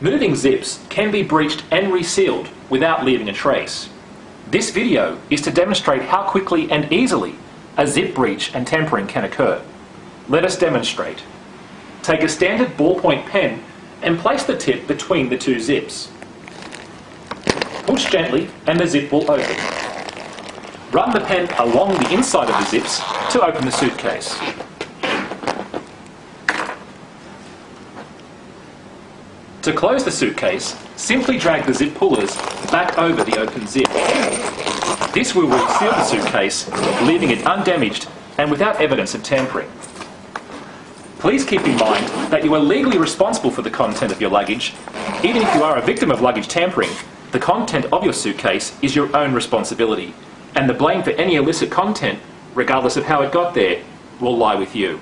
Moving zips can be breached and resealed without leaving a trace. This video is to demonstrate how quickly and easily a zip breach and tampering can occur. Let us demonstrate. Take a standard ballpoint pen and place the tip between the two zips. Push gently and the zip will open. Run the pen along the inside of the zips to open the suitcase. To close the suitcase, simply drag the zip pullers back over the open zip. This will reseal the suitcase, leaving it undamaged and without evidence of tampering. Please keep in mind that you are legally responsible for the content of your luggage. Even if you are a victim of luggage tampering, the content of your suitcase is your own responsibility, and the blame for any illicit content, regardless of how it got there, will lie with you.